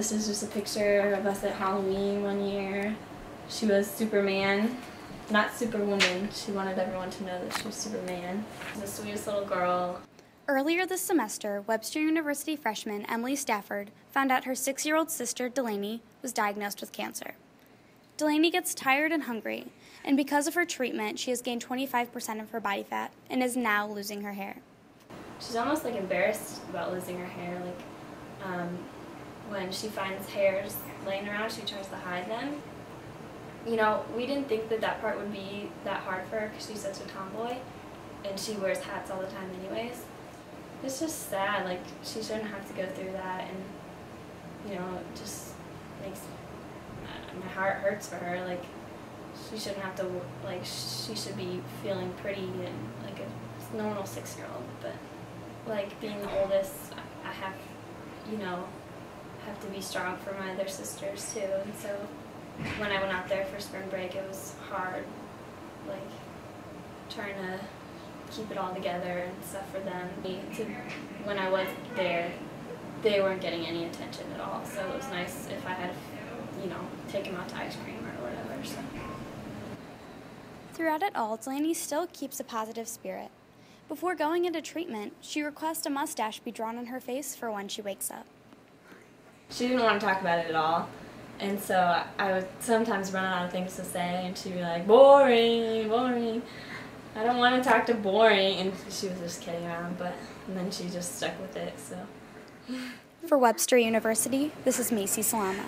This is just a picture of us at Halloween one year. She was Superman, not Superwoman. She wanted everyone to know that she was Superman. She's the sweetest little girl. Earlier this semester, Webster University freshman Emily Stafford found out her six year old sister, Delaney, was diagnosed with cancer. Delaney gets tired and hungry, and because of her treatment, she has gained 25% of her body fat and is now losing her hair. She's almost like embarrassed about losing her hair. Like um, when she finds hairs laying around, she tries to hide them. You know, we didn't think that that part would be that hard for her because she's such a tomboy, and she wears hats all the time anyways. It's just sad. Like she shouldn't have to go through that, and you know, it just makes uh, my heart hurts for her. Like she shouldn't have to. Like she should be feeling pretty and like a normal six-year-old, but like being the oldest, I have, you know, have to be strong for my other sisters too. And so when I went out there for spring break, it was hard, like trying to keep it all together and stuff for them. When I was there, they weren't getting any attention at all. So it was nice if I had, you know, take them out to ice cream or whatever. So. Throughout it all, Delaney still keeps a positive spirit. Before going into treatment, she requests a mustache be drawn on her face for when she wakes up. She didn't want to talk about it at all. And so I would sometimes run out of things to say, and she'd be like, boring, boring. I don't want to talk to boring. And she was just kidding around, but then she just stuck with it, so. For Webster University, this is Macy Salama.